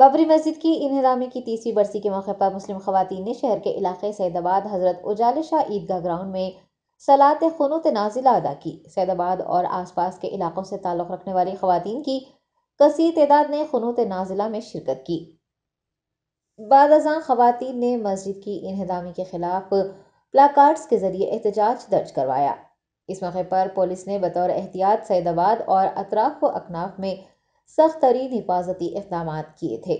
बाबरी मस्जिद की इनहदामी की तीसरी बरसी के मौके पर मुस्लिम खवतिन ने शहर के इलाके सैदाबाद हज़रत उजाले शाह ईदगाह ग्राउंड में सलात खनूत नाजिला अदा की। सैदाबाद और आसपास के इलाकों से ताल्लुक़ रखने वाली खवतिन की कसी तादाद ने खनूत नाजिला में शिरकत की। बाद अजा खवतिन ने मस्जिद की इनहदामी के खिलाफ प्लाकार्ड्स के ज़रिए एहतजाज दर्ज करवाया। इस मौके पर पुलिस ने बतौर एहतियात सैदाबाद और अतराफ व अकनाफ में सख्त तरीन हिफाजती इकदाम किए थे।